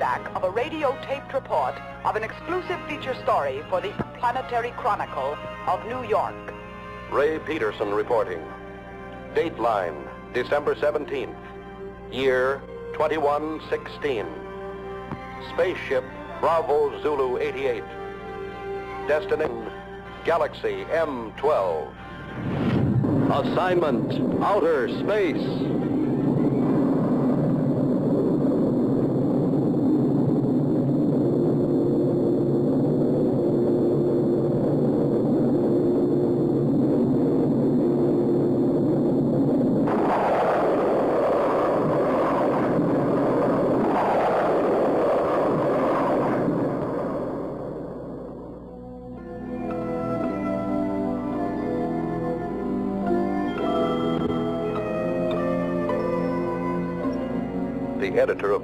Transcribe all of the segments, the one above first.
playback of a radio taped report of an exclusive feature story for the Planetary Chronicle of New York. Ray Peterson reporting. Dateline, December 17th. Year 2116. Spaceship Bravo Zulu 88. Destination Galaxy M12. Assignment Outer Space.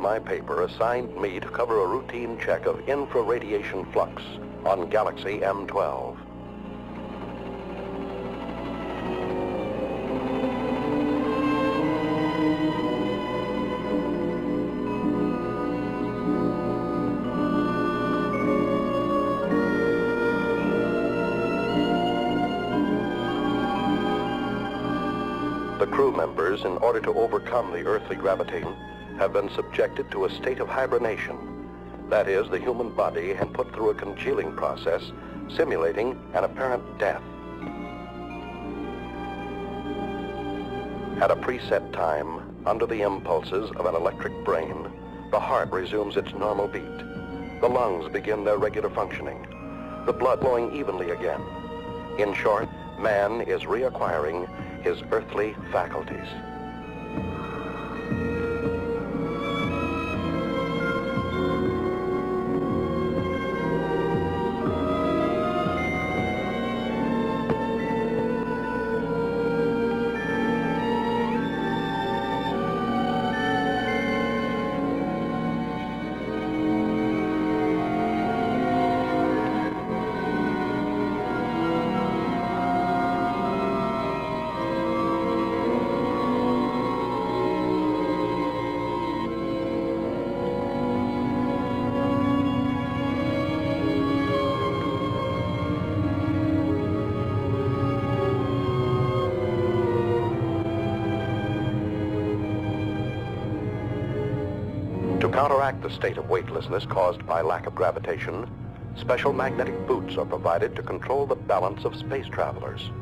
My paper assigned me to cover a routine check of infraradiation flux on Galaxy M12. The crew members, in order to overcome the earthly gravitation, have been subjected to a state of hibernation. That is, the human body had put through a congealing process simulating an apparent death. At a preset time, under the impulses of an electric brain, the heart resumes its normal beat. The lungs begin their regular functioning. The blood flowing evenly again. In short, man is reacquiring his earthly faculties. Counteract the state of weightlessness caused by lack of gravitation, special magnetic boots are provided to control the balance of space travelers.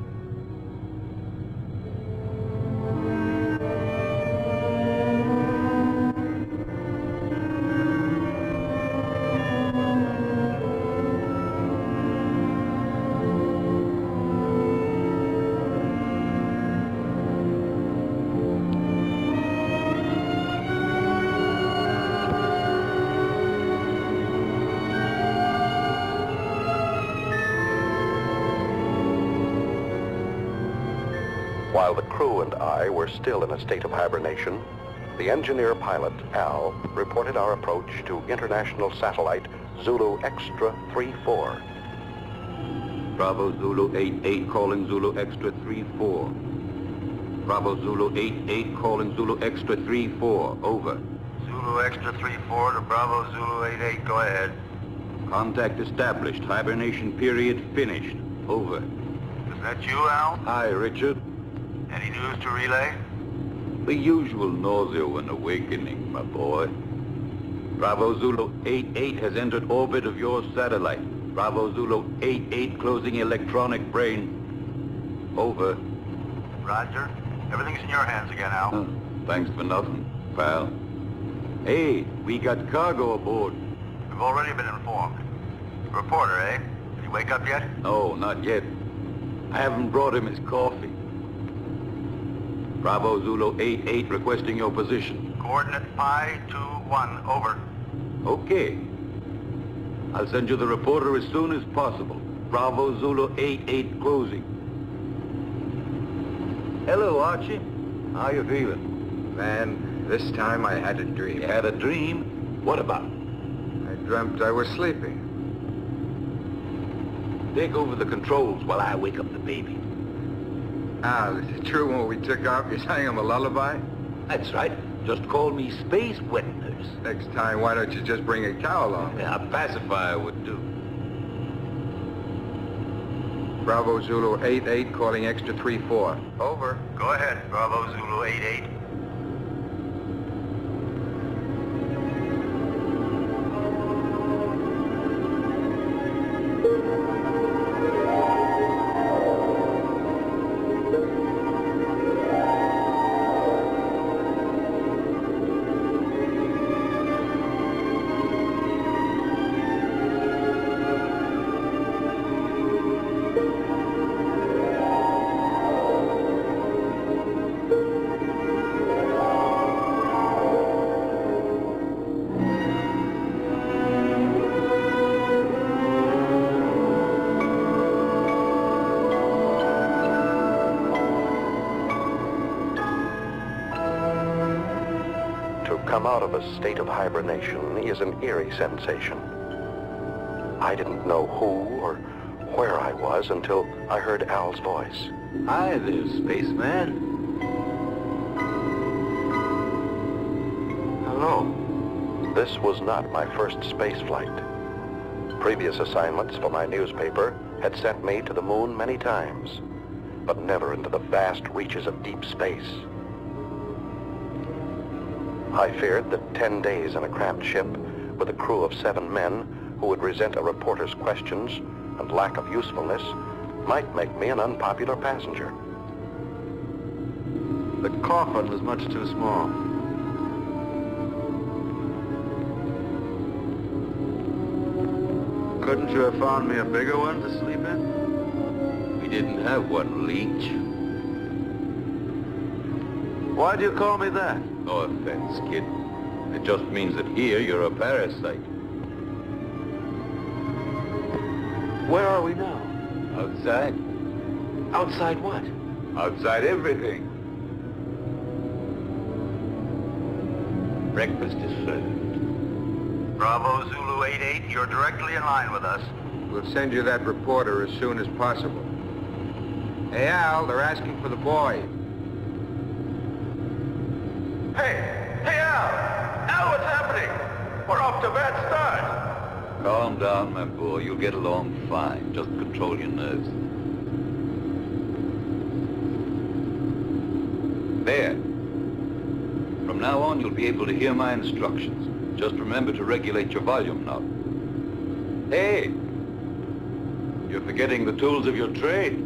Still in a state of hibernation, the engineer pilot, Al, reported our approach to international satellite Zulu Extra 3-4. Bravo Zulu 8-8 calling Zulu Extra 3-4. Bravo Zulu 8-8 calling Zulu Extra 3-4, Over. Zulu Extra 3-4 to Bravo Zulu 8-8, Go ahead. Contact established. Hibernation period finished. Over. Is that you, Al? Hi, Richard. Any news to relay? The usual nausea when awakening, my boy. Bravo Zulu 88 has entered orbit of your satellite. Bravo Zulu 88 closing electronic brain. Over. Roger. Everything's in your hands again, Al. Huh, thanks for nothing, pal. Hey, we got cargo aboard. We've already been informed. Reporter, eh? Did he wake up yet? No, not yet. I haven't brought him his coffee. Bravo Zulu 8-8 requesting your position. Coordinate Pi 2-1. Over. Okay. I'll send you the reporter as soon as possible. Bravo Zulu 8-8 closing. Hello, Archie. How you feeling? Man, this time I had a dream. You had a dream? What about? I dreamt I was sleeping. Take over the controls while I wake up the baby. Ah, Al, is it true when we took off you sang him a lullaby? That's right. Just call me Space Wet Nurse. Next time, why don't you just bring a cow along? Yeah, a pacifier would do. Bravo Zulu 8-8 calling extra 3-4. Over. Go ahead, Bravo Zulu 88. Of a state of hibernation is an eerie sensation. I didn't know who or where I was until I heard Al's voice. Hi there, spaceman. Hello. This was not my first space flight. Previous assignments for my newspaper had sent me to the moon many times, but never into the vast reaches of deep space. I feared that 10 days in a cramped ship with a crew of seven men who would resent a reporter's questions and lack of usefulness might make me an unpopular passenger. The coffin was much too small. Couldn't you have found me a bigger one to sleep in? We didn't have one, Leech. Why do you call me that? Oh, no offense, kid. It just means that here you're a parasite. Where are we now? Outside. Outside what? Outside everything. Breakfast is served. Bravo Zulu 88, you're directly in line with us. We'll send you that reporter as soon as possible. Hey, Al, they're asking for the boy. Hey! Hey, Al! Al, what's happening? We're off to a bad start. Calm down, my boy. You'll get along fine. Just control your nerves. There. From now on, you'll be able to hear my instructions. Just remember to regulate your volume now. Hey! You're forgetting the tools of your trade.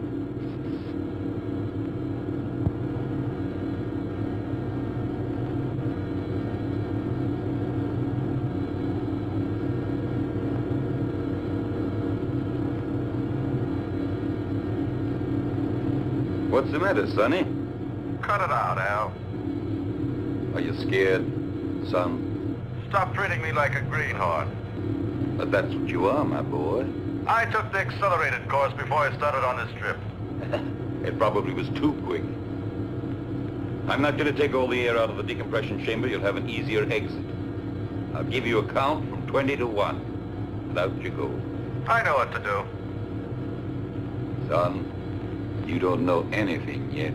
What's the matter, Sonny? Cut it out, Al. Are you scared, son? Stop treating me like a greenhorn. But that's what you are, my boy. I took the accelerated course before I started on this trip. It probably was too quick. I'm not going to take all the air out of the decompression chamber. You'll have an easier exit. I'll give you a count from 20 to 1. And out you go. I know what to do. Son, you don't know anything yet.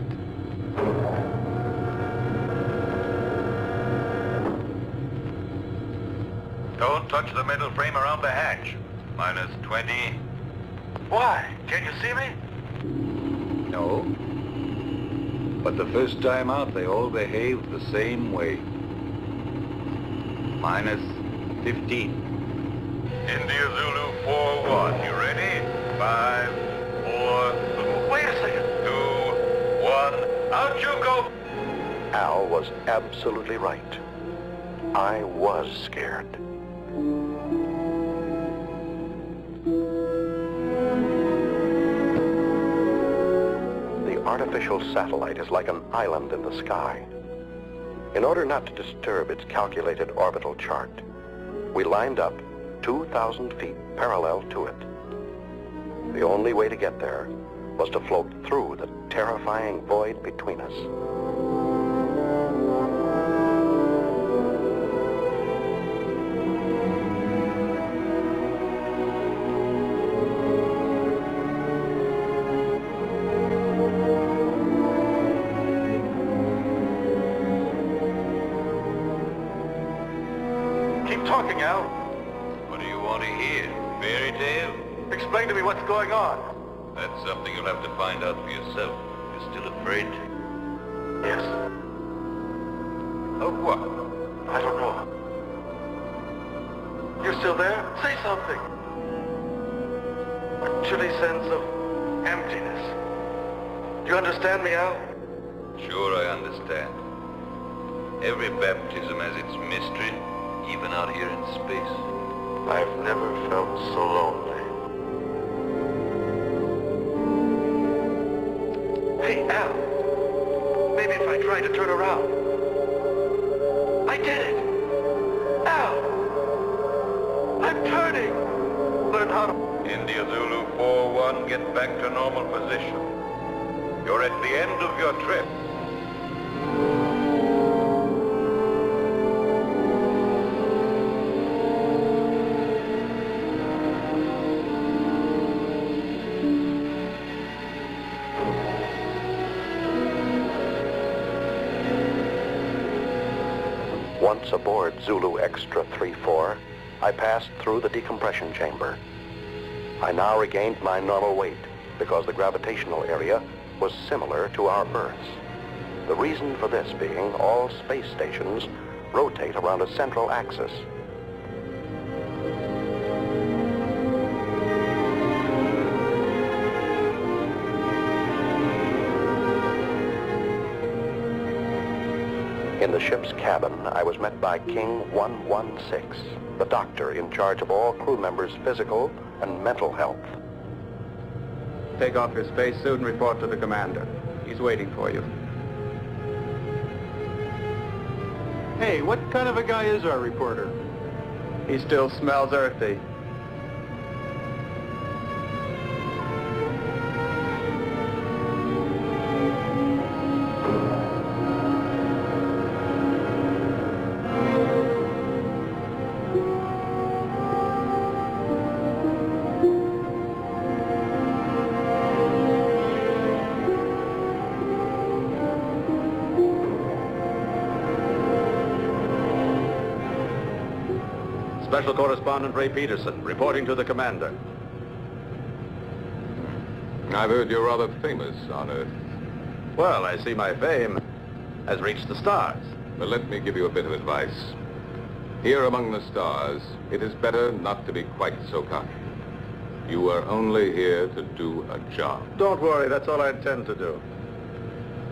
Don't touch the metal frame around the hatch. Minus 20. Why? Can't you see me? No. But the first time out, they all behaved the same way. Minus 15. India Zulu 4-1. You ready? 5, 4, one. Out you go. Al was absolutely right. I was scared. The artificial satellite is like an island in the sky. In order not to disturb its calculated orbital chart, we lined up 2,000 feet parallel to it. The only way to get there was to float through the terrifying void between us. Once aboard Zulu Extra 3-4, I passed through the decompression chamber. I now regained my normal weight because the gravitational area was similar to our Earth's. The reason for this being all space stations rotate around a central axis. The ship's cabin, I was met by King 116, the doctor in charge of all crew members' physical and mental health. Take off your spacesuit and report to the commander. He's waiting for you. Hey, what kind of a guy is our reporter? He still smells earthy. Special Correspondent Ray Peterson, reporting to the commander. I've heard you're rather famous on Earth. Well, I see my fame has reached the stars. But let me give you a bit of advice. Here among the stars, it is better not to be quite so cocky. You are only here to do a job. Don't worry, that's all I intend to do.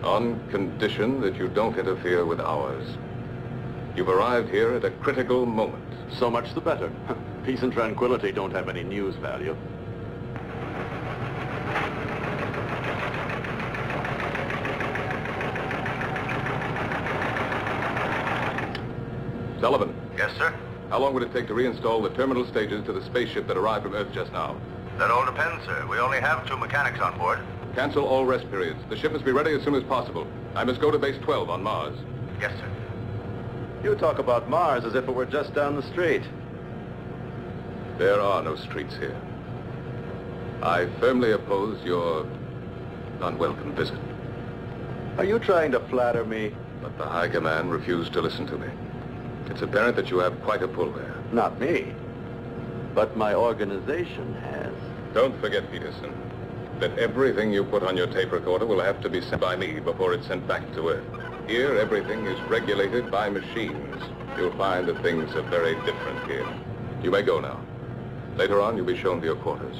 On condition that you don't interfere with ours. You've arrived here at a critical moment. So much the better. Peace and tranquility don't have any news value. Sullivan, Yes, sir? how long would it take to reinstall the terminal stages to the spaceship that arrived from Earth just now? That all depends, sir. We only have two mechanics on board. Cancel all rest periods. The ship must be ready as soon as possible. I must go to base 12 on Mars. Yes, sir. You talk about Mars as if it were just down the street. There are no streets here. I firmly oppose your unwelcome visit. Are you trying to flatter me? But the High Command refused to listen to me. It's apparent that you have quite a pull there. Not me. But my organization has. Don't forget, Peterson, that everything you put on your tape recorder will have to be sent by me before it's sent back to Earth. Here, everything is regulated by machines. You'll find that things are very different here. You may go now. Later on, you'll be shown to your quarters.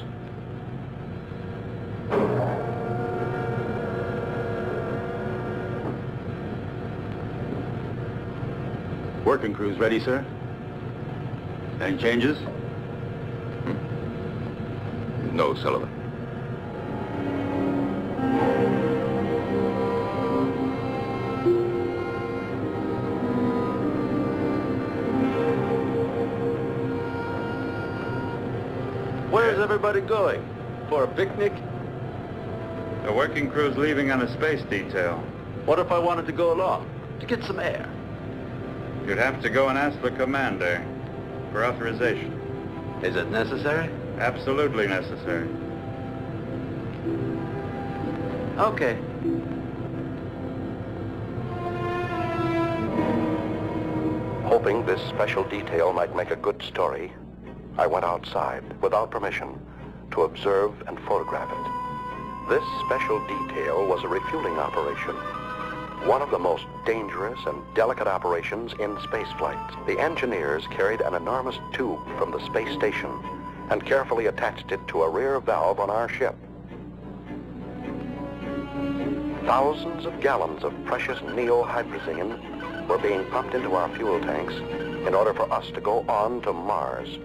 Working crews ready, sir? Any changes? Hmm. No, Sullivan. Everybody going? For a picnic? The working crew's leaving on a space detail. What if I wanted to go along? To get some air? You'd have to go and ask the commander for authorization. Is it necessary? Absolutely necessary. Okay. Hoping this special detail might make a good story, I went outside without permission to observe and photograph it. This special detail was a refueling operation, one of the most dangerous and delicate operations in spaceflight. The engineers carried an enormous tube from the space station and carefully attached it to a rear valve on our ship. Thousands of gallons of precious neohydrazine were being pumped into our fuel tanks in order for us to go on to Mars.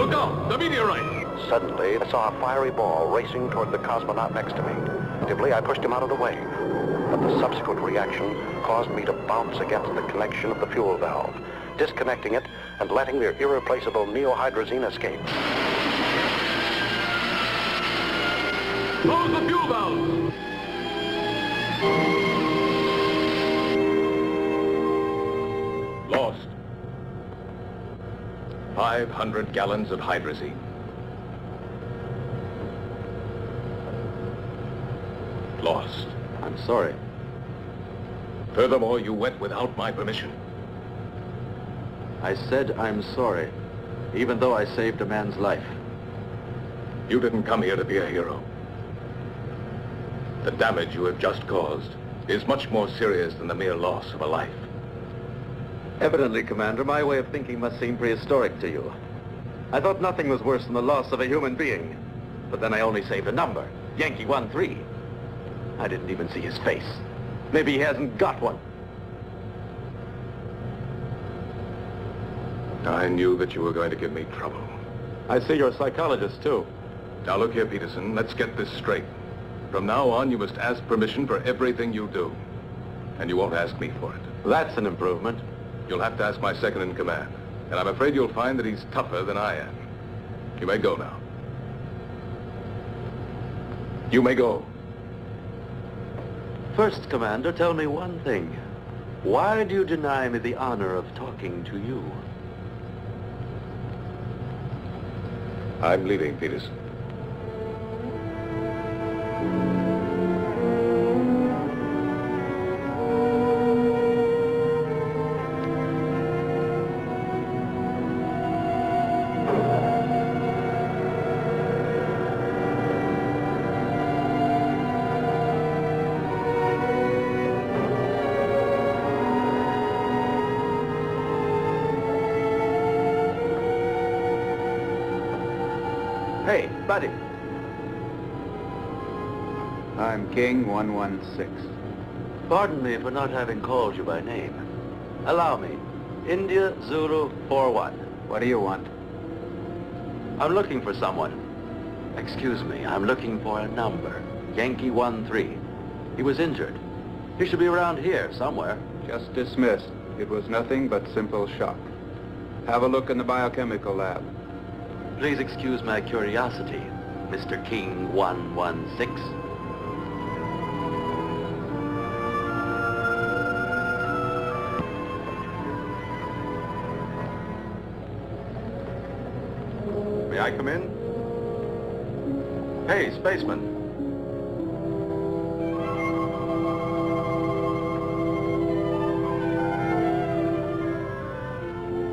Look out! The meteorite! Suddenly, I saw a fiery ball racing toward the cosmonaut next to me. Instinctively, I pushed him out of the way. But the subsequent reaction caused me to bounce against the connection of the fuel valve, disconnecting it and letting the irreplaceable neohydrazine escape. Close the fuel valves! 500 gallons of hydrazine. Lost. I'm sorry. Furthermore, you went without my permission. I said I'm sorry, even though I saved a man's life. You didn't come here to be a hero. The damage you have just caused is much more serious than the mere loss of a life. Evidently, Commander, my way of thinking must seem prehistoric to you. I thought nothing was worse than the loss of a human being. But then I only saved a number, Yankee 1-3. I didn't even see his face. Maybe he hasn't got one. I knew that you were going to give me trouble. I see you're a psychologist, too. Now look here, Peterson, let's get this straight. From now on, you must ask permission for everything you do. And you won't ask me for it. That's an improvement. You'll have to ask my second in command. And I'm afraid you'll find that he's tougher than I am. You may go now. You may go. First, Commander, tell me one thing. Why do you deny me the honor of talking to you? I'm leaving, Peterson. King 116. Pardon me for not having called you by name. Allow me. India Zulu 41. What do you want? I'm looking for someone. Excuse me, I'm looking for a number. Yankee 13. He was injured. He should be around here somewhere. Just dismissed. It was nothing but simple shock. Have a look in the biochemical lab. Please excuse my curiosity, Mr. King 116. Come in? Hey, spaceman.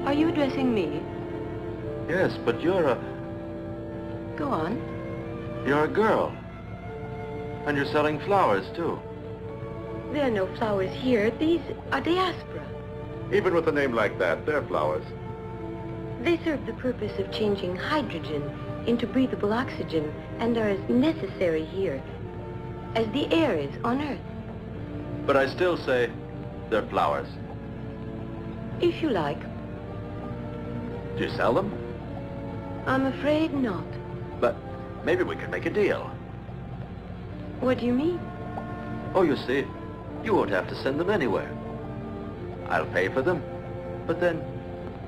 Are you addressing me? Yes, but you're a... Go on. You're a girl. And you're selling flowers, too. There are no flowers here. These are diaspora. Even with a name like that, they're flowers. They serve the purpose of changing hydrogen into breathable oxygen and are as necessary here as the air is on Earth. But I still say they're flowers. If you like. Do you sell them? I'm afraid not. But maybe we could make a deal. What do you mean? Oh, you see, you won't have to send them anywhere. I'll pay for them, but then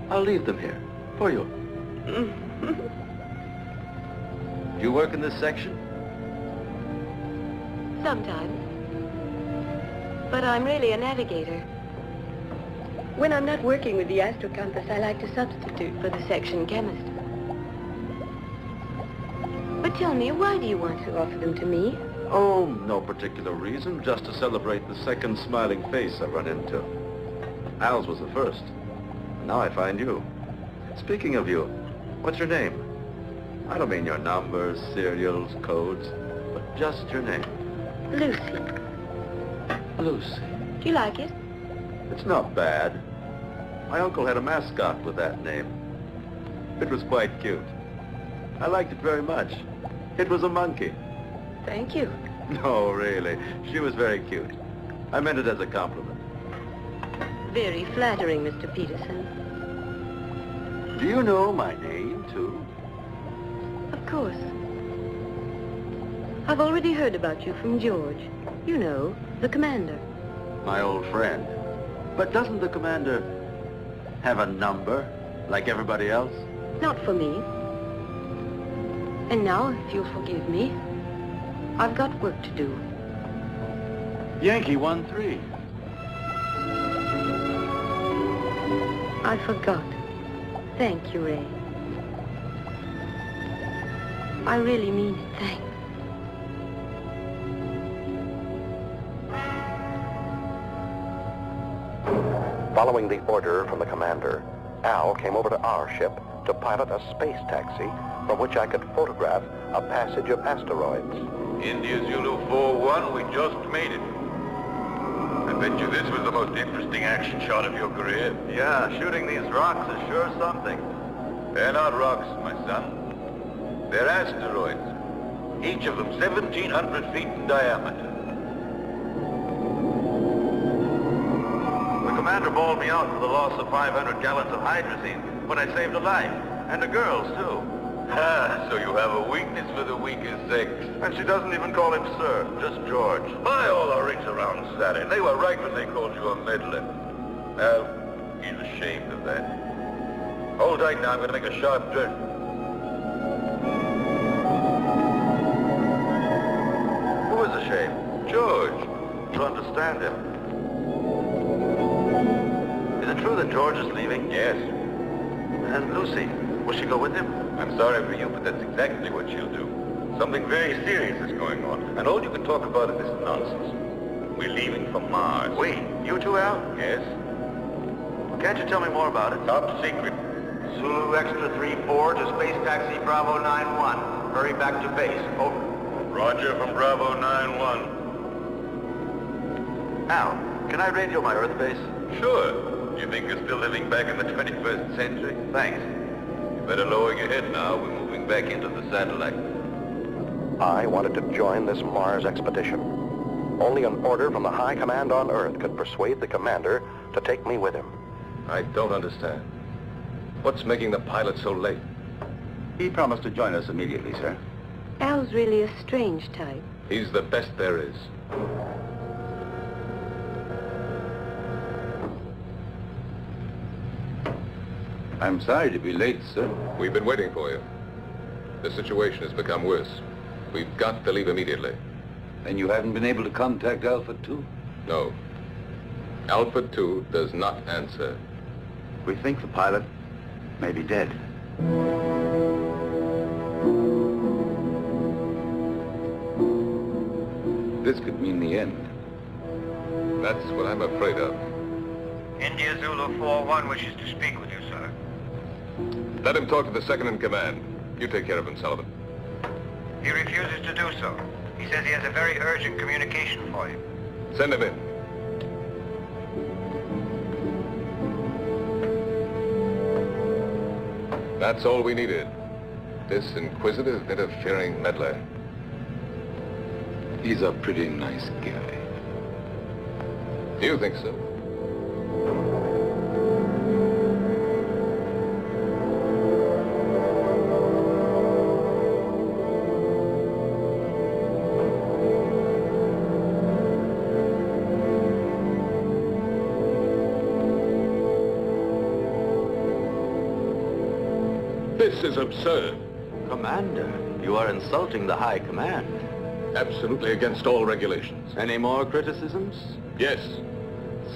I'll leave them here for you. Do you work in this section? Sometimes. But I'm really a navigator. When I'm not working with the astrocompass, I like to substitute for the section chemist. But tell me, why do you want to offer them to me? Oh, no particular reason, just to celebrate the second smiling face I've run into. Al's was the first. Now I find you. Speaking of you, what's your name? I don't mean your numbers, serials, codes, but just your name. Lucy. Lucy. Do you like it? It's not bad. My uncle had a mascot with that name. It was quite cute. I liked it very much. It was a monkey. Thank you. No, really. She was very cute. I meant it as a compliment. Very flattering, Mr. Peterson. Do you know my name, too? Of course. I've already heard about you from George. You know, the commander. My old friend. But doesn't the commander have a number, like everybody else? Not for me. And now, if you'll forgive me, I've got work to do. Yankee 1-3. I forgot. Thank you, Ray. I really mean it. Thanks. Following the order from the commander, Al came over to our ship to pilot a space taxi from which I could photograph a passage of asteroids. India Zulu 4-1, we just made it. Bet you this was the most interesting action shot of your career. Yeah, shooting these rocks is sure something. They're not rocks, my son. They're asteroids. Each of them 1,700 feet in diameter. The commander bawled me out for the loss of 500 gallons of hydrazine, but I saved a life. And the girls, too. Ah, so you have a weakness for the weaker sex. And she doesn't even call him sir, just George. By all the rings around Saturn, they were right when they called you a meddler. Well, he's ashamed of that. Hold tight now, I'm going to make a sharp turn. Who is ashamed? George. To understand him. Is it true that George is leaving? Yes. And Lucy, will she go with him? I'm sorry for you, but that's exactly what she'll do. Something very serious is going on, and all you can talk about is this nonsense. We're leaving for Mars. Wait, You too, Al? Yes? Can't you tell me more about it? Top secret. Zulu Extra 3-4 to Space Taxi Bravo 9-1. Hurry back to base. Over. Roger from Bravo 9-1. Al, can I radio my Earth base? Sure. You think you're still living back in the 21st century? Thanks. You better lower your head now. We're moving back into the satellite. I wanted to join this Mars expedition. Only an order from the High Command on Earth could persuade the commander to take me with him. I don't understand. What's making the pilot so late? He promised to join us immediately, sir. Al's really a strange type. He's the best there is. I'm sorry to be late, sir. We've been waiting for you. The situation has become worse. We've got to leave immediately. And you haven't been able to contact Alpha 2? No. Alpha 2 does not answer. We think the pilot may be dead. This could mean the end. That's what I'm afraid of. India Zulu 4-1 wishes to speak with you, sir. Let him talk to the second in command. You take care of him, Sullivan. He refuses to do so. He says he has a very urgent communication for you. Send him in. That's all we needed. This inquisitive, interfering meddler. He's a pretty nice guy. Do you think so? insulting the High Command. Absolutely against all regulations. Any more criticisms? Yes.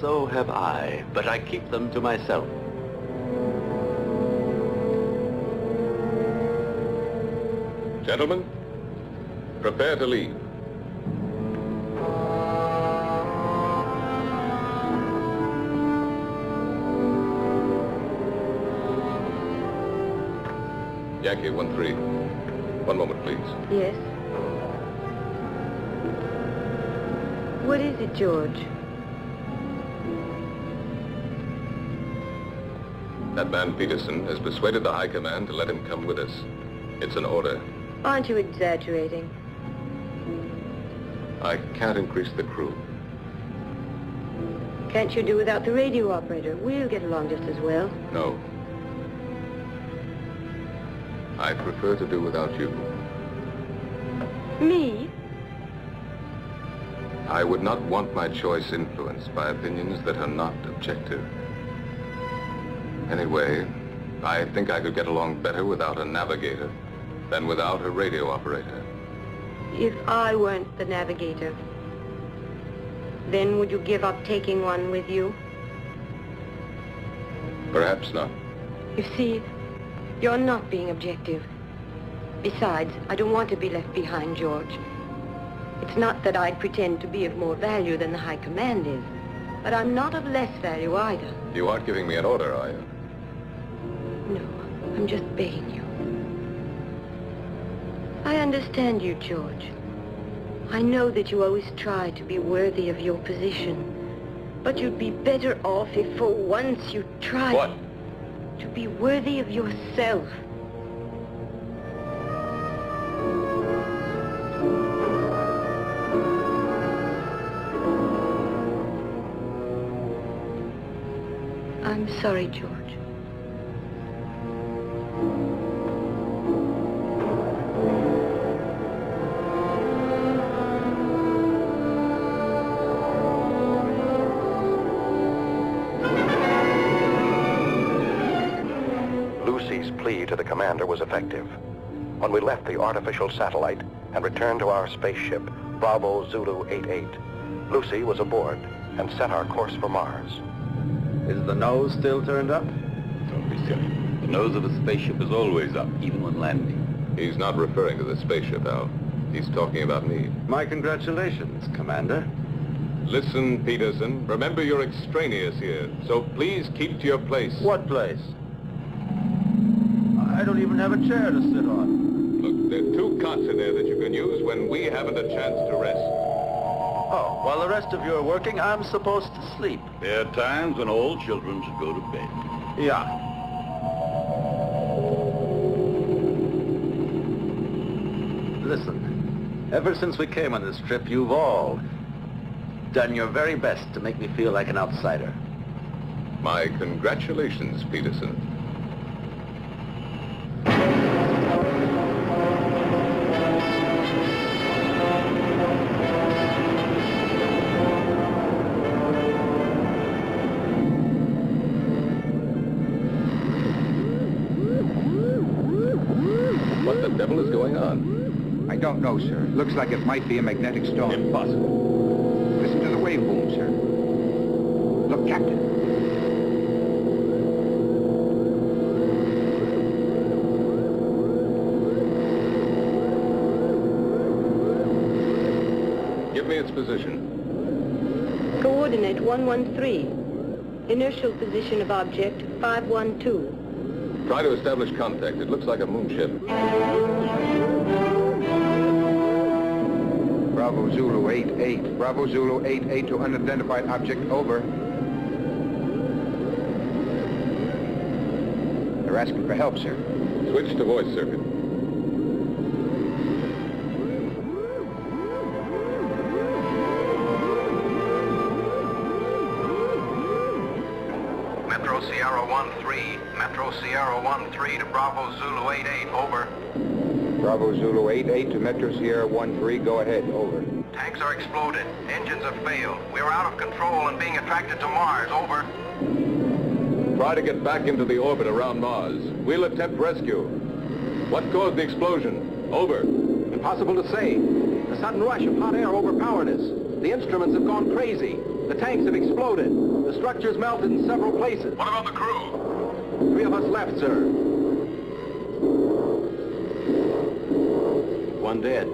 So have I, but I keep them to myself. Gentlemen, prepare to leave. Yankee 1-3. One moment, please. Yes? What is it, George? That man Peterson has persuaded the High Command to let him come with us. It's an order. Aren't you exaggerating? I can't increase the crew. Can't you do without the radio operator? We'll get along just as well. No. I prefer to do without you. Me? I would not want my choice influenced by opinions that are not objective. Anyway, I think I could get along better without a navigator than without a radio operator. If I weren't the navigator, then would you give up taking one with you? Perhaps not. You see, you're not being objective. Besides, I don't want to be left behind, George. It's not that I'd pretend to be of more value than the High Command is, but I'm not of less value either. You aren't giving me an order, are you? No, I'm just begging you. I understand you, George. I know that you always try to be worthy of your position. But you'd be better off if for once you tried... What? To be worthy of yourself. I'm sorry, George. Plea to the commander was effective. When we left the artificial satellite and returned to our spaceship, Bravo Zulu 88, Lucy was aboard and set our course for Mars. Is the nose still turned up? Don't be silly. The nose of a spaceship is always up, even when landing. He's not referring to the spaceship, Al. He's talking about me. My congratulations, Commander. Listen, Peterson. Remember you're extraneous here, so please keep to your place. What place? I don't even have a chair to sit on. Look, there are two cots in there that you can use when we haven't a chance to rest. Oh, while the rest of you are working, I'm supposed to sleep. There are times when all children should go to bed. Yeah. Listen, ever since we came on this trip, you've all done your very best to make me feel like an outsider. My congratulations, Peterson. Looks like it might be a magnetic storm. Impossible. Listen to the waveboom, sir. Look, Captain. Give me its position. Coordinate 113. Inertial position of object 512. Try to establish contact. It looks like a moonship. Bravo Zulu 8-8. Bravo Zulu 8-8 to unidentified object. Over. They're asking for help, sir. Switch to voice circuit. Metro Sierra 1-3. Metro Sierra 1-3 to Bravo Zulu 8-8, Over. Bravo Zulu 88 to Metro Sierra 1-3, Go ahead. Over. Tanks are exploded. Engines have failed. We are out of control and being attracted to Mars. Over. Try to get back into the orbit around Mars. We'll attempt rescue. What caused the explosion? Over. Impossible to say. The sudden rush of hot air overpowered us. The instruments have gone crazy. The tanks have exploded. The structures melted in several places. What about the crew? Three of us left, sir. One dead.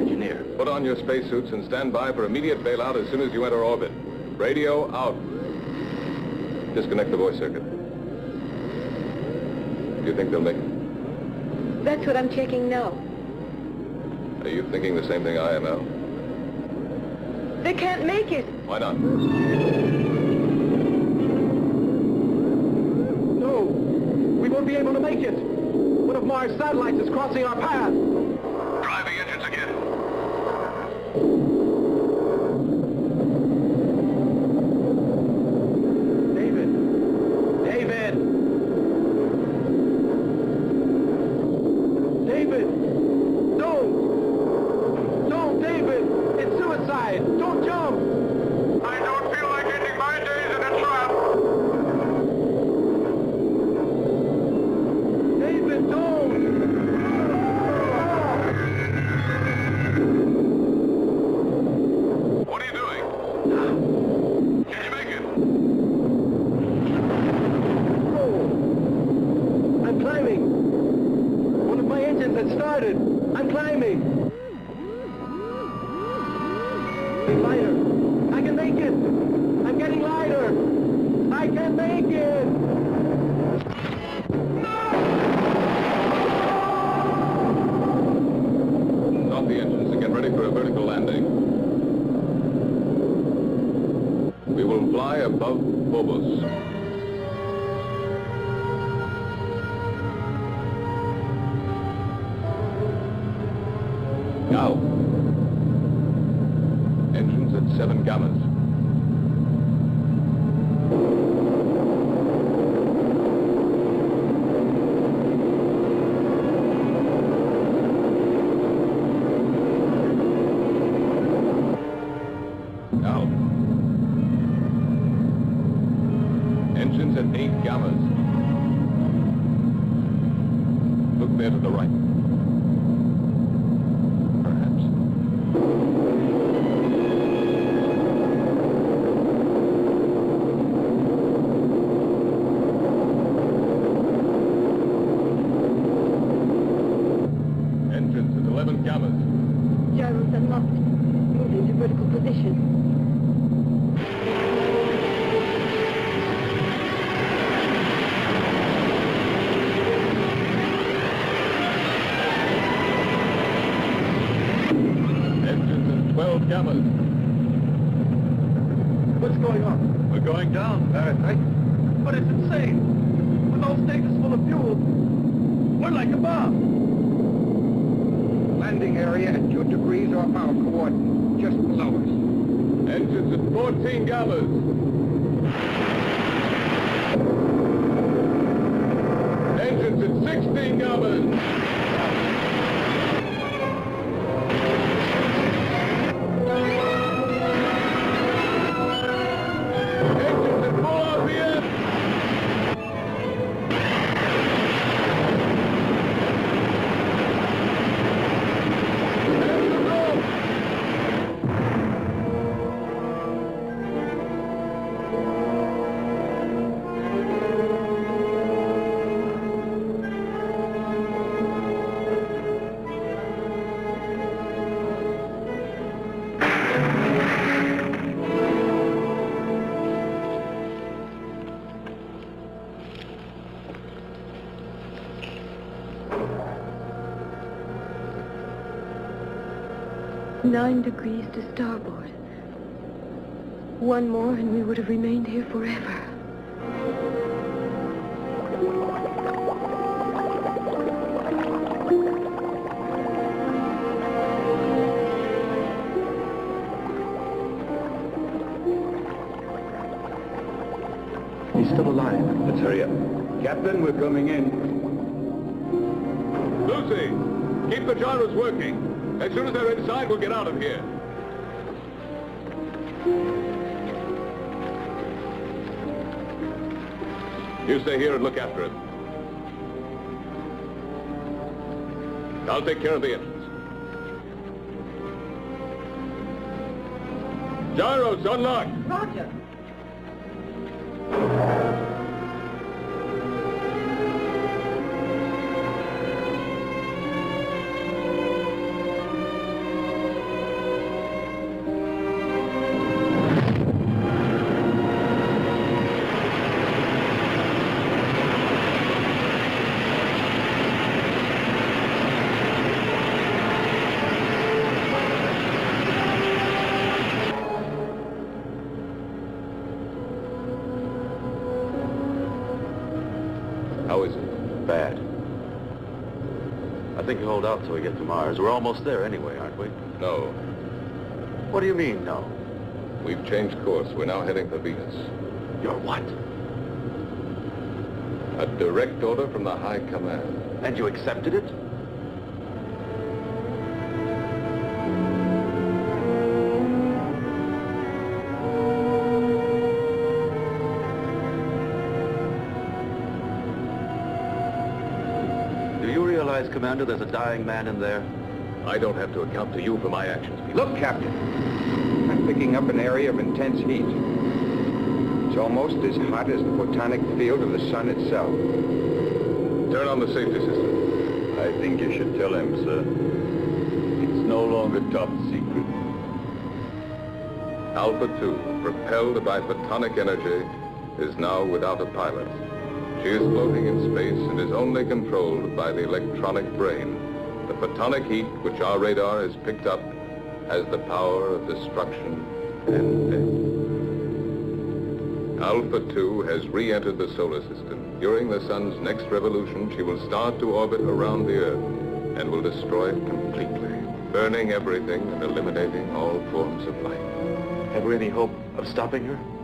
Engineer. Put on your spacesuits and stand by for immediate bailout as soon as you enter orbit. Radio out. Disconnect the voice circuit. Do you think they'll make it? That's what I'm checking now. Are you thinking the same thing I am, Al? They can't make it. Why not? No, we won't be able to make it. One of Mars' satellites is crossing our path. Now. Engines at seven gammas. Coordinate, just below us. Entrance at 14 gammas. Nine degrees to starboard. One more and we would have remained here forever. He's still alive. Let's hurry up. Captain, we're coming in. Lucy, keep the gyros working. As soon as they're inside, we'll get out of here. You stay here and look after it. I'll take care of the entrance. Gyros, unlock! Roger. Think you hold out till we get to Mars. We're almost there anyway, aren't we? No. What do you mean, no? We've changed course. We're now heading for Venus. You're what? A direct order from the High Command. And you accepted it? Commander, there's a dying man in there? I don't have to account to you for my actions, Peter. Look, Captain. I'm picking up an area of intense heat. It's almost as hot as the photonic field of the sun itself. Turn on the safety system. I think you should tell him, sir. It's no longer top secret. Alpha 2, propelled by photonic energy, is now without a pilot. She is floating in space and is only controlled by the electronic brain. The photonic heat which our radar has picked up has the power of destruction and death. Alpha 2 has re-entered the solar system. During the sun's next revolution, she will start to orbit around the Earth and will destroy it completely, burning everything and eliminating all forms of life. Have we any hope of stopping her?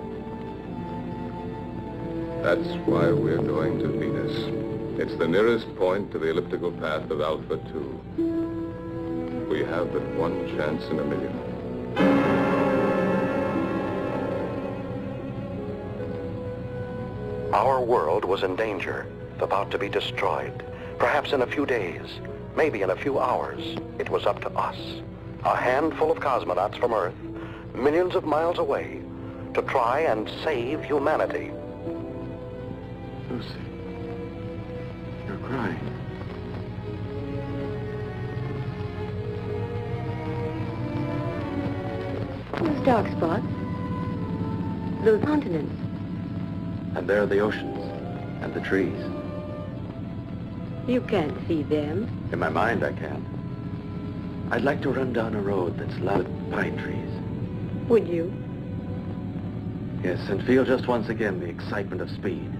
That's why we're going to Venus. It's the nearest point to the elliptical path of Alpha 2. We have but one chance in a million. Our world was in danger, about to be destroyed. Perhaps in a few days, maybe in a few hours, it was up to us, a handful of cosmonauts from Earth, millions of miles away, to try and save humanity. You're crying. Those dark spots. Those continents. And there are the oceans and the trees. You can't see them. In my mind, I can. I'd like to run down a road that's lined with pine trees. Would you? Yes, and feel just once again the excitement of speed.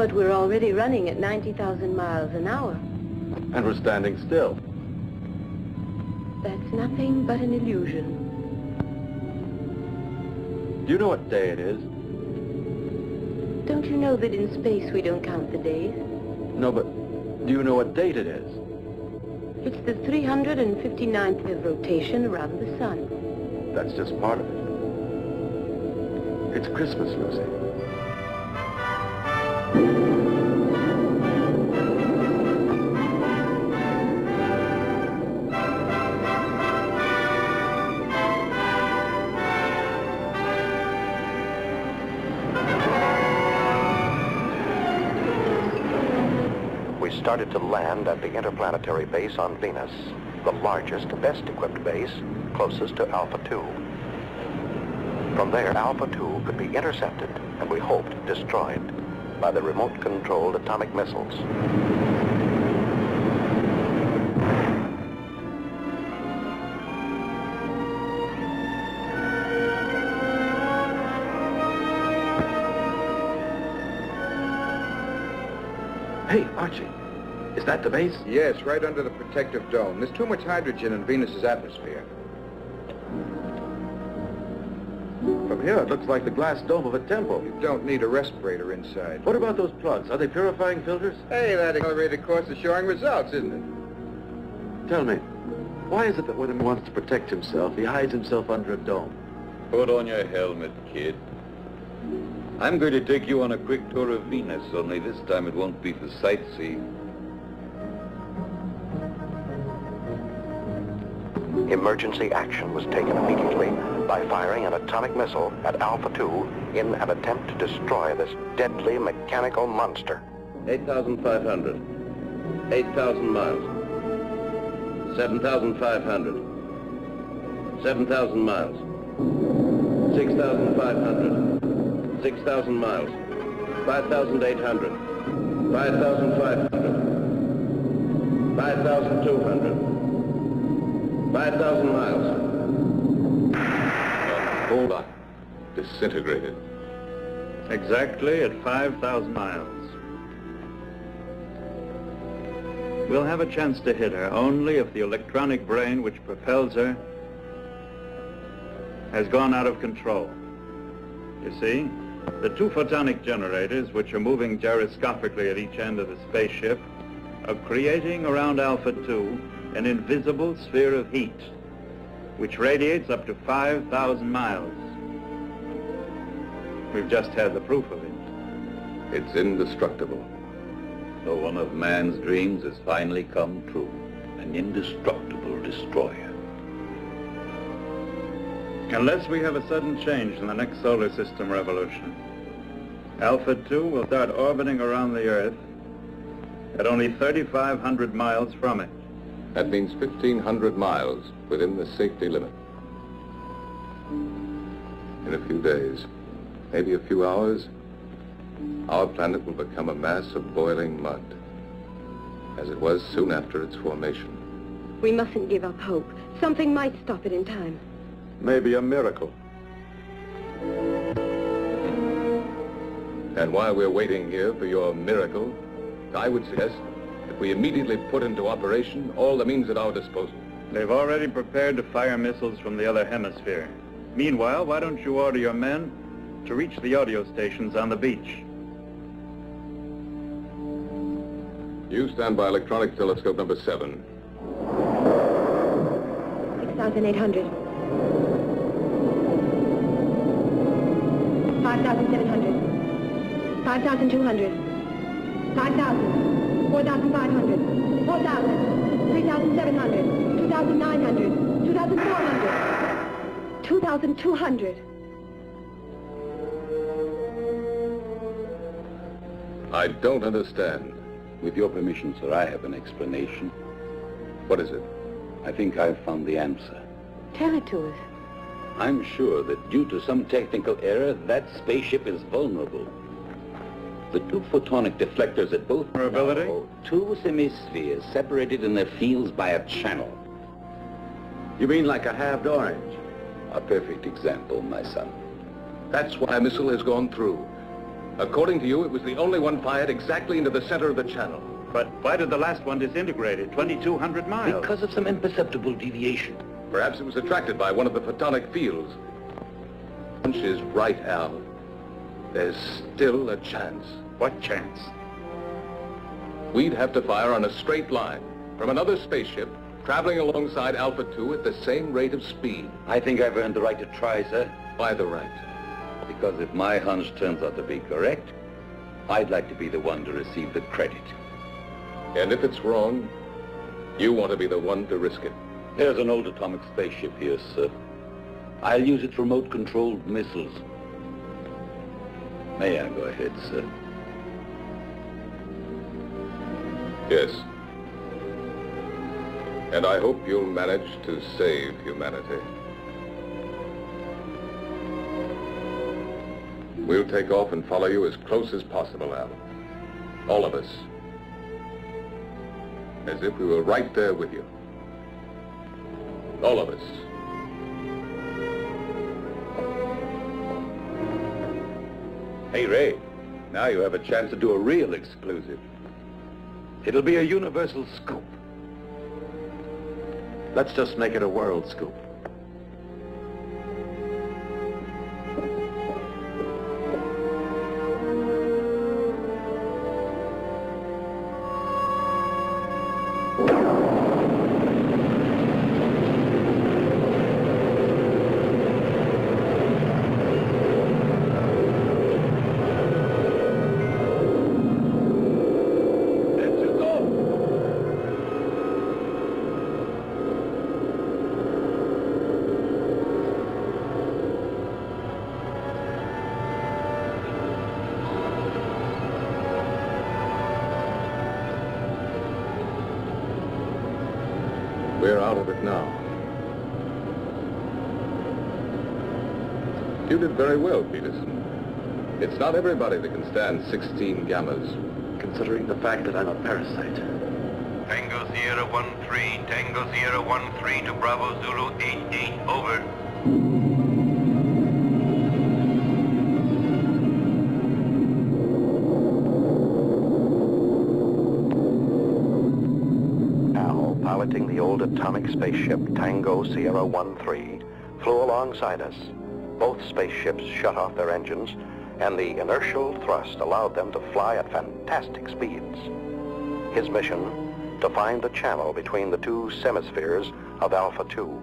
But we're already running at 90,000 miles an hour. And we're standing still. That's nothing but an illusion. Do you know what day it is? Don't you know that in space we don't count the days? No, but do you know what date it is? It's the 359th of rotation around the sun. That's just part of it. It's Christmas, Lucy. We started to land at the interplanetary base on Venus, the largest, best-equipped base closest to Alpha 2. From there, Alpha 2 could be intercepted and we hoped destroyed by the remote-controlled atomic missiles. Hey, Archie, is that the base? Yes, right under the protective dome. There's too much hydrogen in Venus's atmosphere. From here, it looks like the glass dome of a temple. You don't need a respirator inside. What about those plugs? Are they purifying filters? Hey, that accelerated course is showing results, isn't it? Tell me, why is it that when he wants to protect himself, he hides himself under a dome? Put on your helmet, kid. I'm going to take you on a quick tour of Venus, only this time it won't be for sightseeing. Emergency action was taken immediately by firing an atomic missile at Alpha 2 in an attempt to destroy this deadly mechanical monster. 8,500. 8,000 miles. 7,500. 7,000 miles. 6,500. 6,000 miles. 5,800. 5,500. 5,200. 5,000 miles. Whole lot disintegrated. Exactly at 5,000 miles. We'll have a chance to hit her only if the electronic brain which propels her has gone out of control. You see, the two photonic generators, which are moving gyroscopically at each end of the spaceship, are creating around Alpha 2 an invisible sphere of heat, which radiates up to 5,000 miles. We've just had the proof of it. It's indestructible. So one of man's dreams has finally come true. An indestructible destroyer. Unless we have a sudden change in the next solar system revolution, Alpha 2 will start orbiting around the Earth at only 3,500 miles from it. That means 1,500 miles within the safety limit. In a few days, maybe a few hours, our planet will become a mass of boiling mud, as it was soon after its formation. We mustn't give up hope. Something might stop it in time. Maybe a miracle. And while we're waiting here for your miracle, I would suggest that we immediately put into operation all the means at our disposal. They've already prepared to fire missiles from the other hemisphere. Meanwhile, why don't you order your men to reach the audio stations on the beach? You stand by electronic telescope number seven. 6,800. 5,700. 5,200. 5,000. 4,500. 4,000. 3,700. 2,900. 2,400. 2,200. I don't understand. With your permission, sir, I have an explanation. What is it? I think I've found the answer. Tell it to us. I'm sure that due to some technical error, that spaceship is vulnerable. The two photonic deflectors at both Vulnerability? now, two semispheres separated in their fields by a channel. You mean like a halved orange? A perfect example, my son. That's why a missile has gone through. According to you, it was the only one fired exactly into the center of the channel. But why did the last one disintegrate at 2,200 miles? Because of some imperceptible deviation. Perhaps it was attracted by one of the photonic fields. Punch is right, Al. There's still a chance. What chance? We'd have to fire on a straight line from another spaceship traveling alongside Alpha 2 at the same rate of speed. I think I've earned the right to try, sir. By the right. Because if my hunch turns out to be correct, I'd like to be the one to receive the credit. And if it's wrong, you want to be the one to risk it. There's an old atomic spaceship here, sir. I'll use its remote-controlled missiles. May I go ahead, sir? Yes. And I hope you'll manage to save humanity. We'll take off and follow you as close as possible, Al. All of us. As if we were right there with you. All of us. Hey, Ray, now you have a chance to do a real exclusive. It'll be a universal scoop. Let's just make it a world scoop. Not everybody that can stand 16 gammas. Considering the fact that I'm a parasite. Tango Sierra 1-3, Tango Sierra 1-3 to Bravo Zulu 8-8, over. piloting the old atomic spaceship Tango Sierra 1-3, flew alongside us. Both spaceships shut off their engines, and the inertial thrust allowed them to fly at fantastic speeds. His mission, to find the channel between the two semispheres of Alpha 2.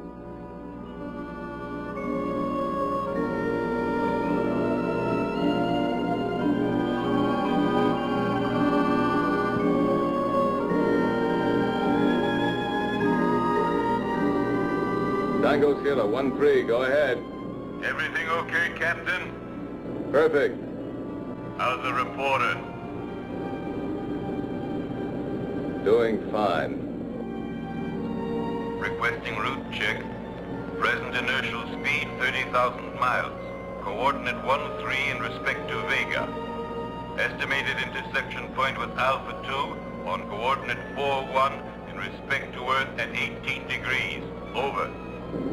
Tango Sierra 1-3, go ahead. Everything okay, Captain? Perfect. How's the reporter? Doing fine. Requesting route check. Present inertial speed 30,000 miles. Coordinate 1-3 in respect to Vega. Estimated intersection point with Alpha 2 on coordinate 4-1 in respect to Earth at 18 degrees. Over.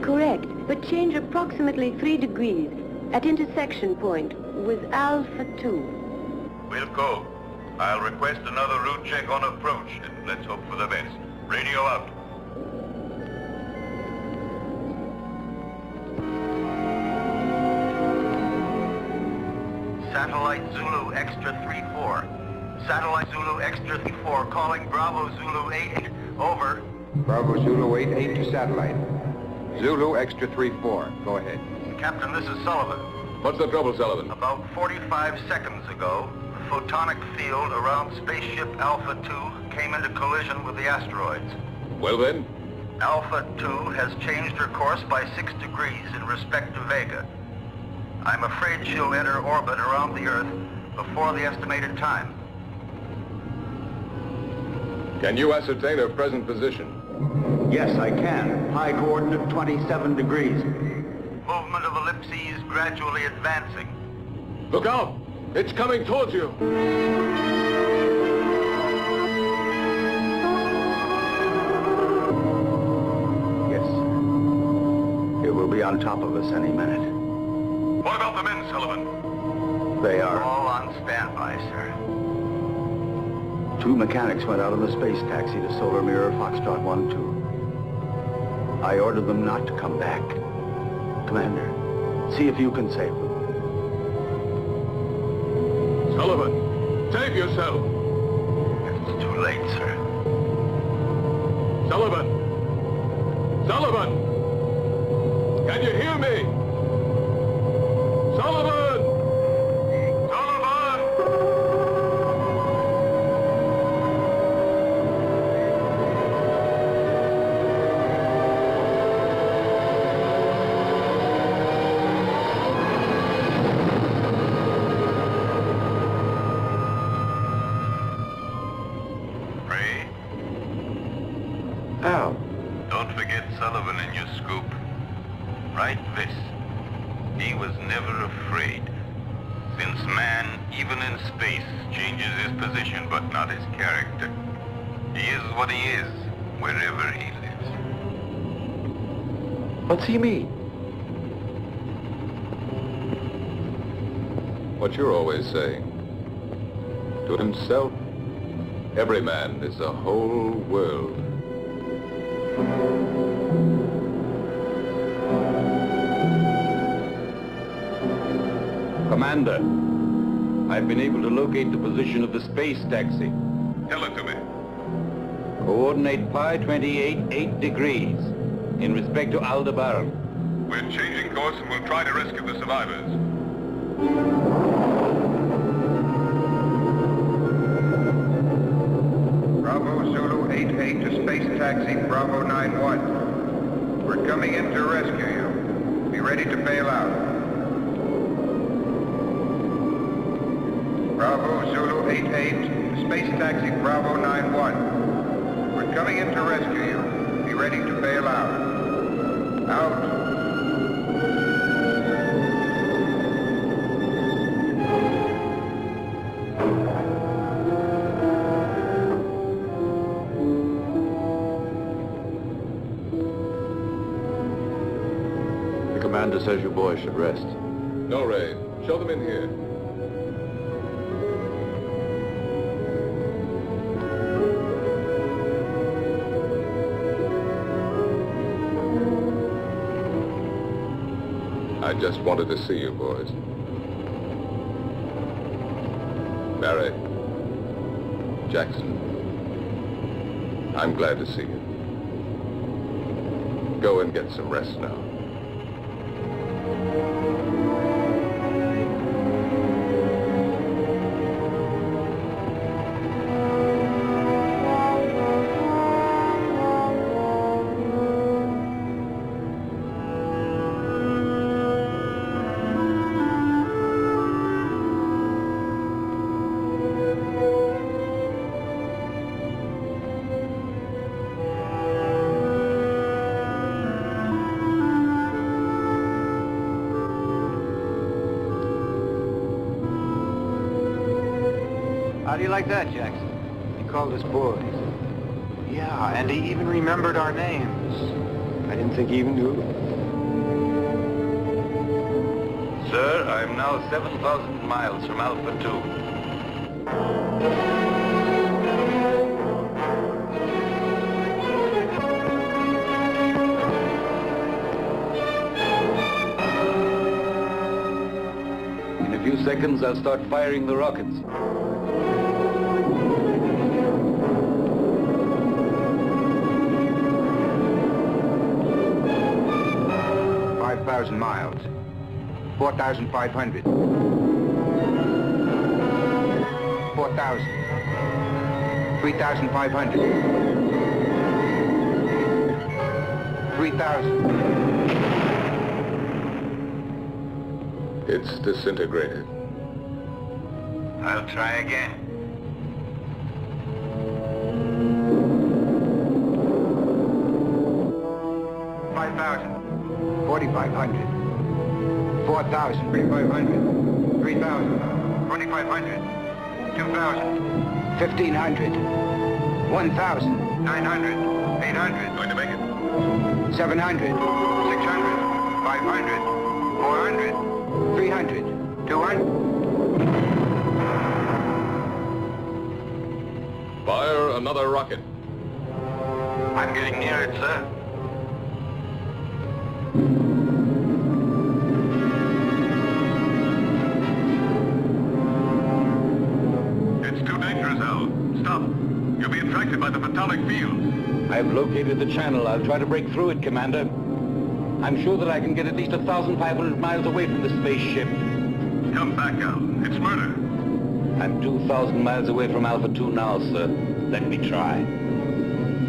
Correct, but change approximately three degrees at intersection point with Alpha 2. We'll go. I'll request another route check on approach, and let's hope for the best. Radio out. Satellite Zulu Extra 3-4. Satellite Zulu Extra 3-4 calling Bravo Zulu 8-8. Over. Bravo Zulu 8-8 to satellite. Zulu Extra 3-4. Go ahead. Captain, this is Sullivan. What's the trouble, Sullivan? About 45 seconds ago, the photonic field around spaceship Alpha 2 came into collision with the asteroids. Well then? Alpha 2 has changed her course by 6 degrees in respect to Vega. I'm afraid she'll enter orbit around the Earth before the estimated time. Can you ascertain her present position? Yes, I can. High coordinate 27 degrees. Movement of ellipses gradually advancing. Look out! It's coming towards you! Yes. It will be on top of us any minute. What about the men, Sullivan? They are. All on standby, sir. Two mechanics went out on the space taxi to Solar Mirror Foxtrot 1-2. I ordered them not to come back. Commander, see if you can save them. Sullivan, save yourself! Every is a whole world. Commander, I've been able to locate the position of the space taxi. Tell it to me. Coordinate pi 28, 8 degrees in respect to Aldebaran. We're changing course and we'll try to rescue the survivors. Taxi Bravo 91. We're coming in to rescue you. Be ready to bail out. Bravo Zulu 88 to space taxi Bravo 91. We're coming in to rescue you. Be ready to bail out. Out. boys should rest. No, Ray. Show them in here. I just wanted to see you boys. Barry. Jackson. I'm glad to see you. Go and get some rest now. Seconds, I'll start firing the rockets. Five thousand miles. Four thousand five hundred. Four thousand. Three thousand five hundred. Three thousand. It's disintegrated. I'll try again. Five thousand. Forty-five hundred. Four thousand. Twenty-five hundred. Three thousand. Twenty-five hundred. Two thousand. Fifteen hundred. One thousand. Nine hundred. Eight hundred. Going to make it. Seven hundred. Six hundred. Five hundred. Four hundred. Three hundred. Two hundred. Another rocket. I'm getting near it, sir. It's too dangerous, Al. Stop. You'll be attracted by the photonic field. I've located the channel. I'll try to break through it, Commander. I'm sure that I can get at least 1,500 miles away from the spaceship. Come back, Al. It's murder. I'm 2,000 miles away from Alpha 2 now, sir. Let me try.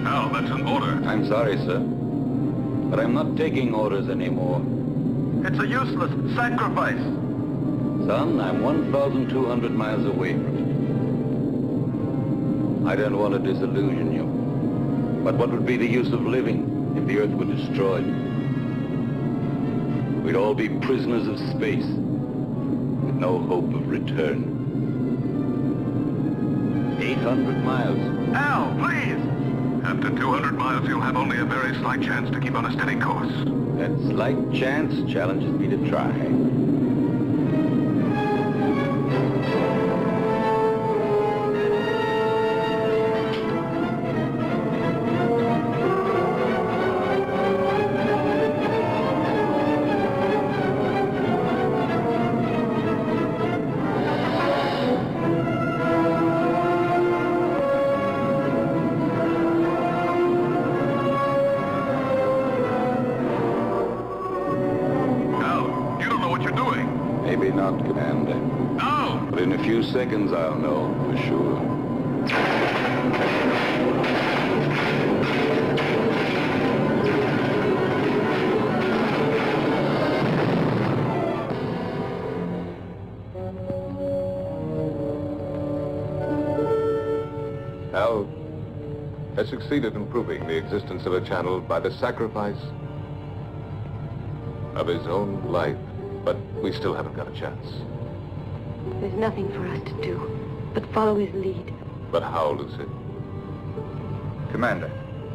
Al, that's an order. I'm sorry, sir. But I'm not taking orders anymore. It's a useless sacrifice. Son, I'm 1,200 miles away from it. I don't want to disillusion you. But what would be the use of living if the Earth were destroyed? We'd all be prisoners of space, with no hope of return. 800 miles. Al, please! After 200 miles, you'll have only a very slight chance to keep on a steady course. That slight chance challenges me to try. Commander. No! But in a few seconds, I'll know for sure. Al has succeeded in proving the existence of a channel by the sacrifice of his own life. But we still haven't got a chance. There's nothing for us to do but follow his lead. But how, Lucy? Commander,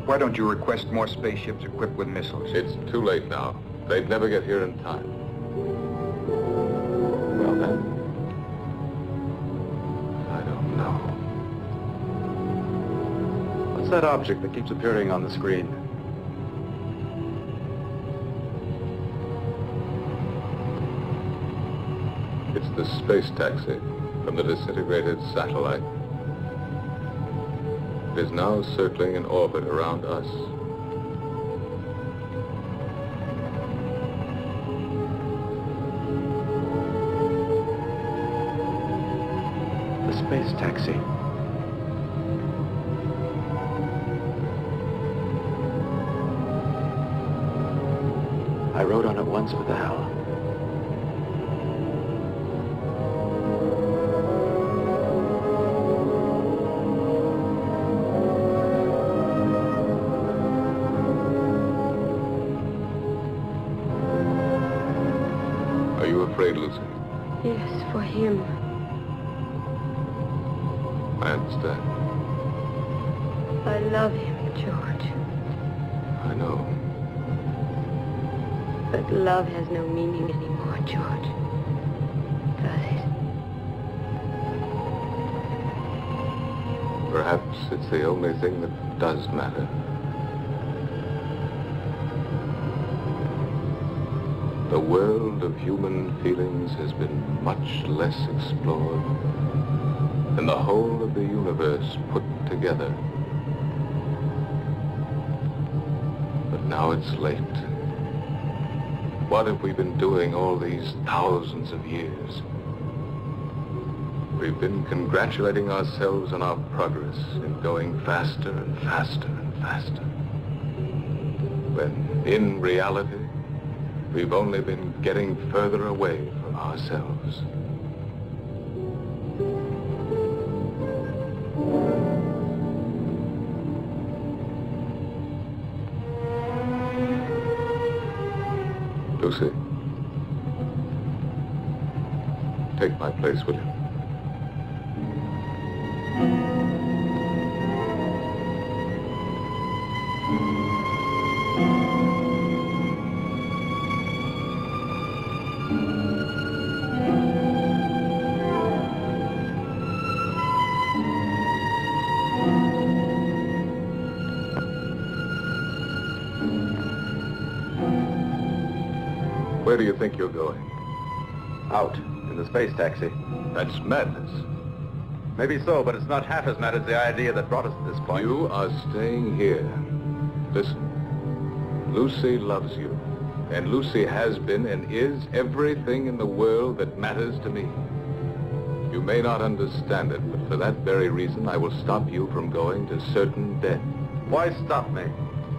why don't you request more spaceships equipped with missiles? It's too late now. They'd never get here in time. Well then, I don't know. What's that object that keeps appearing on the screen? The space taxi from the disintegrated satellite. It is now circling in orbit around us. The space taxi. I rode on it once with Al. Love him, George. I know. But love has no meaning anymore, George. Does it? Perhaps it's the only thing that does matter. The world of human feelings has been much less explored than the whole of the universe put together. Now it's late. What have we been doing all these thousands of years? We've been congratulating ourselves on our progress in going faster and faster and faster. When, in reality, we've only been getting further away from ourselves. Lucy, take my place, will you? Think you're going? Out, in the space taxi. That's madness. Maybe so, but it's not half as mad as the idea that brought us to this point. You are staying here. Listen, Lucy loves you. And Lucy has been and is everything in the world that matters to me. You may not understand it, but for that very reason, I will stop you from going to certain death. Why stop me?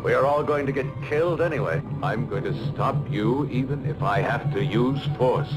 We are all going to get killed anyway. I'm going to stop you even if I have to use force.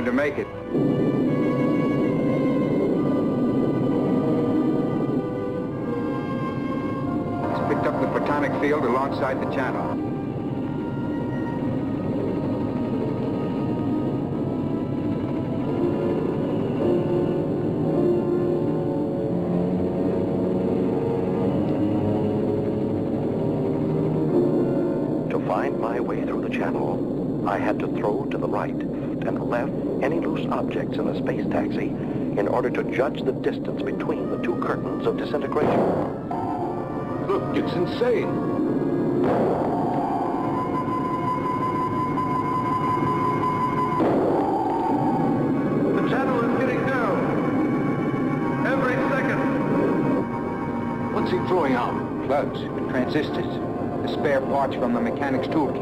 Going to make it. He's picked up the photonic field alongside the channel. To find my way through the channel, I had to throw to the right and left any loose objects in the space taxi in order to judge the distance between the two curtains of disintegration. Look, it's insane. The channel is getting down. Every second. What's he throwing out? Plugs, transistors, the spare parts from the mechanic's toolkit.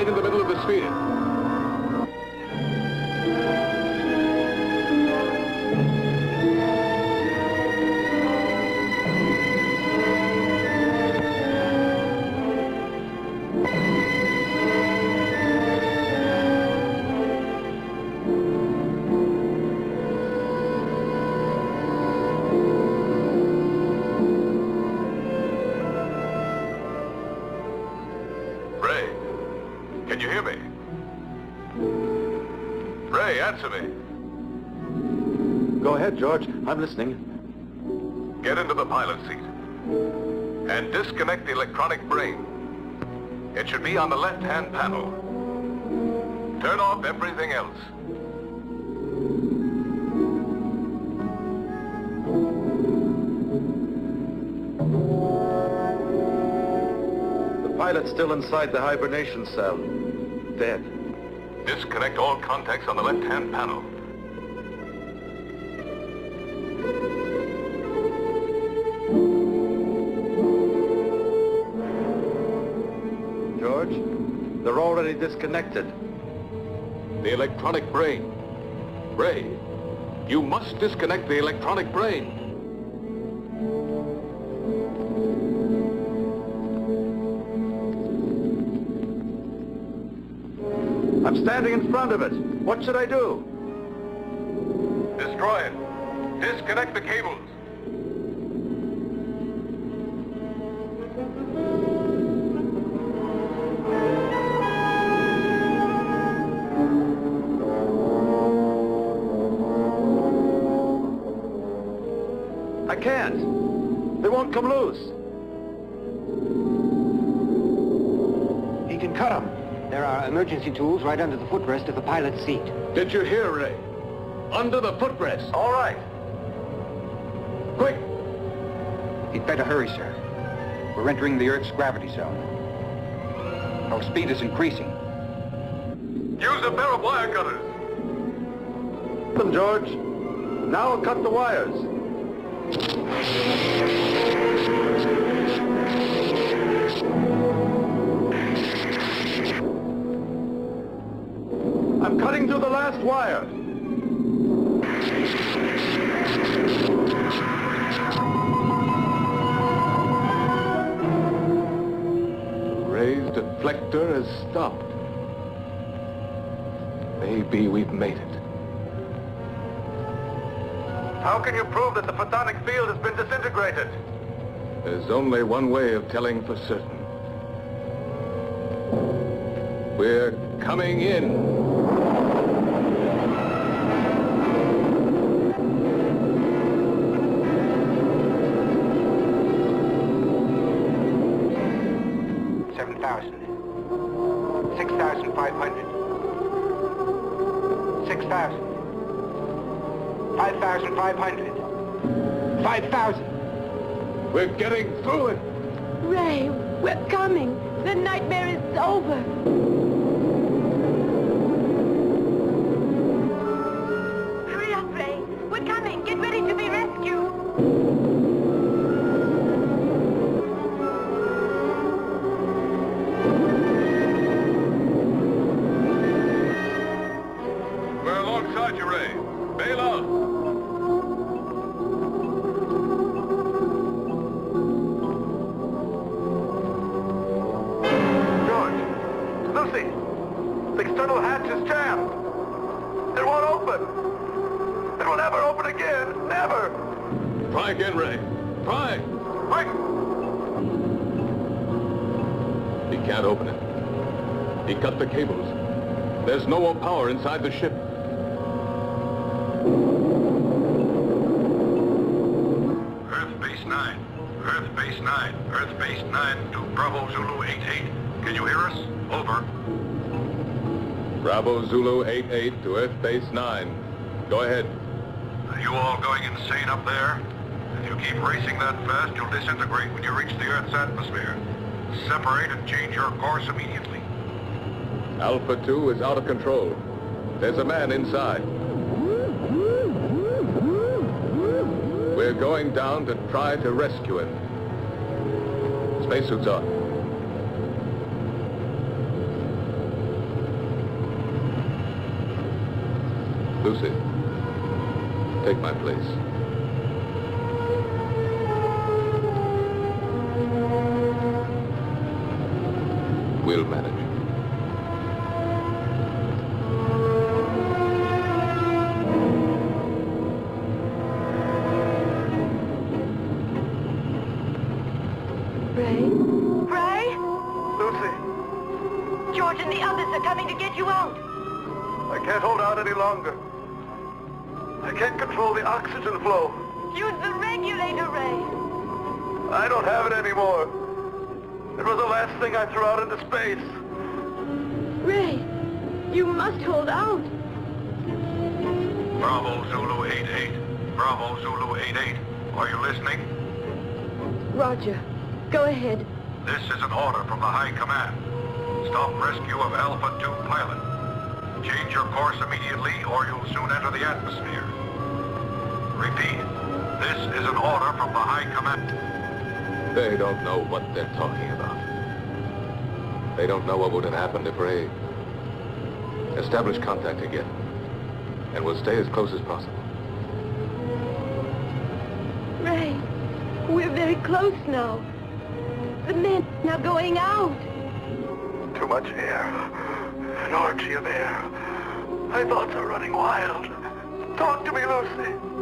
Right in the middle of the sphere. Ahead, George. I'm listening. Get into the pilot seat. And disconnect the electronic brain. It should be on the left-hand panel. Turn off everything else. The pilot's still inside the hibernation cell. Dead. Disconnect all contacts on the left-hand panel. Disconnected. The electronic brain. Ray, you must disconnect the electronic brain. I'm standing in front of it. What should I do? Destroy it. Disconnect the cables. Emergency tools right under the footrest of the pilot's seat. Did you hear, Ray? Under the footrest. All right. Quick. He'd better hurry, sir. We're entering the Earth's gravity zone. Our speed is increasing. Use a pair of wire cutters. Them, George. Now cut the wires. Cutting to the last wire. Ray's deflector has stopped. Maybe we've made it. How can you prove that the photonic field has been disintegrated? There's only one way of telling for certain. We're coming in. 5,000. We're getting through it. Ray, we're coming. The nightmare is over. He cut the cables. There's no more power inside the ship. Earth Base 9. Earth Base 9. Earth Base 9 to Bravo Zulu 88. Can you hear us? Over. Bravo Zulu 88 to Earth Base 9. Go ahead. Are you all going insane up there? If you keep racing that fast, you'll disintegrate when you reach the Earth's atmosphere. Separate and change your course immediately. Alpha 2 is out of control. There's a man inside. We're going down to try to rescue him. Spacesuits on. Lucy, take my place. We'll manage. Oxygen flow. Use the regulator, Ray. I don't have it anymore. It was the last thing I threw out into space. Ray, you must hold out. Bravo Zulu 88. Bravo Zulu 88. Are you listening? Roger. Go ahead. This is an order from the High Command. Stop rescue of Alpha 2 pilot. Change your course immediately or you'll soon enter the atmosphere. Repeat. This is an order from the High Command. They don't know what they're talking about. They don't know what would have happened if Ray... Establish contact again. And we'll stay as close as possible. Ray, we're very close now. The men are going out. Too much air. An orgy of air. My thoughts are running wild. Talk to me, Lucy.